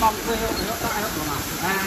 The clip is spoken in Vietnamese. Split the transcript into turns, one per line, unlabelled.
mong quê hương tại hết rồi mà